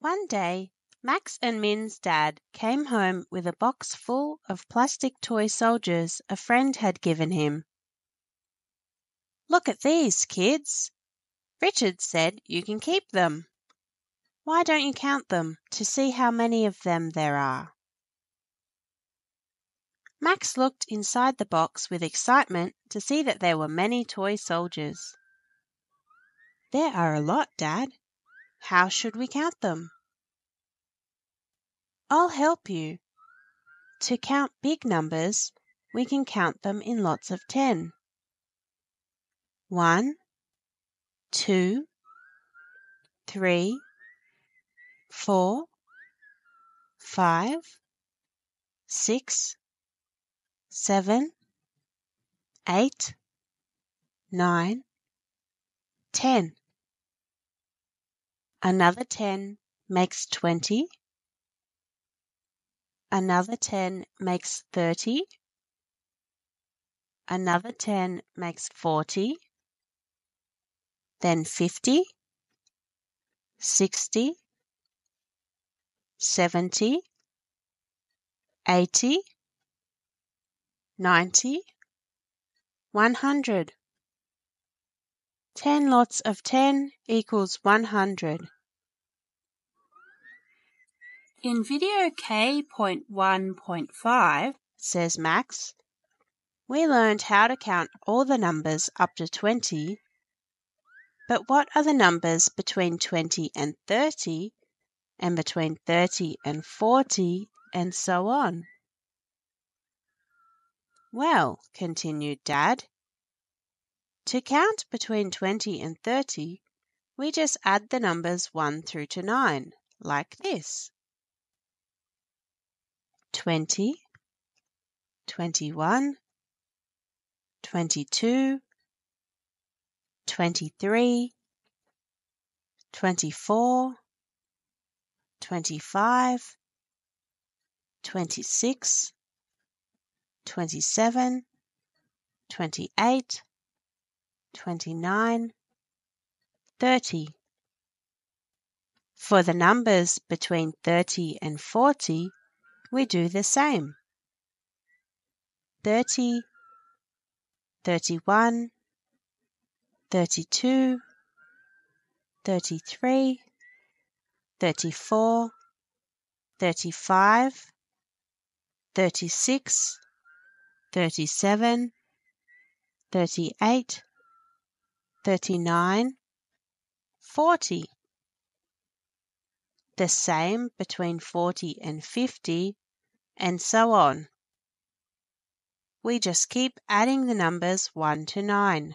One day Max and Min's dad came home with a box full of plastic toy soldiers a friend had given him. "Look at these, kids. Richard said you can keep them. Why don't you count them to see how many of them there are?" Max looked inside the box with excitement to see that there were many toy soldiers. "There are a lot, dad. How should we count them?" "I'll help you. To count big numbers we can count them in lots of ten. One, two, three, four, five, six, seven, eight, nine, ten. Another ten makes twenty. Another ten makes thirty. Another ten makes forty. Then fifty, sixty, seventy, eighty, ninety, one hundred. Ten lots of ten equals one hundred. In video K.1.5, says Max, we learned how to count all the numbers up to 20. But what are the numbers between 20 and 30, and between 30 and 40, and so on? Well, continued Dad, to count between 20 and 30, we just add the numbers 1 through to 9, like this. 20, 21, 22, 23, 24, 25, 26, 27, 28, 29, 30. For the numbers between 30 and 40, we do the same. 30, 31, 32, 33, 34, 35, 36, 37, 38, 39, 40. The same between 40 and 50, and so on. We just keep adding the numbers 1 to 9.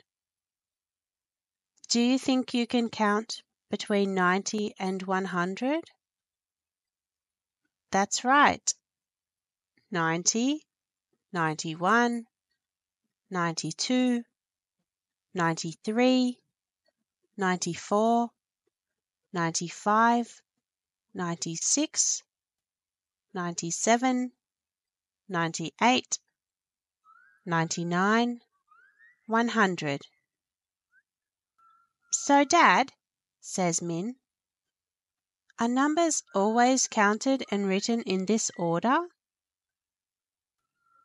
Do you think you can count between 90 and 100? That's right. 90, 91, 92, 93, 94, 95, 96, 97, 98, 99, 100. So, Dad, says Min, are numbers always counted and written in this order?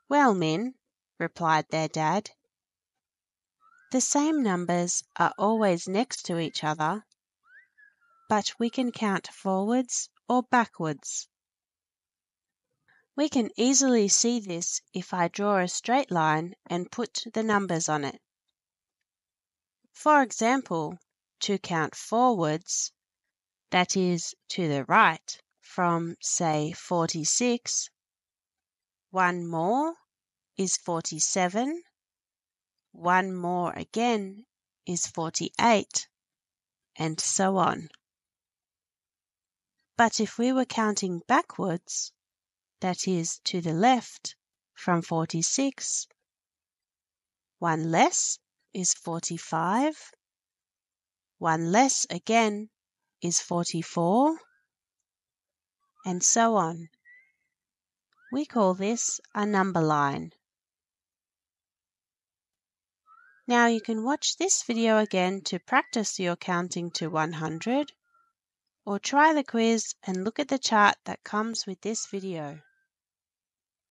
Well, Min, replied their dad, the same numbers are always next to each other but we can count forwards or backwards. We can easily see this if I draw a straight line and put the numbers on it. For example, to count forwards, that is to the right, from say 46, one more is 47, one more again is 48, and so on. But if we were counting backwards, that is to the left, from 46, one less is 45, one less again is 44, and so on. We call this a number line. Now you can watch this video again to practice your counting to 100 or try the quiz and look at the chart that comes with this video.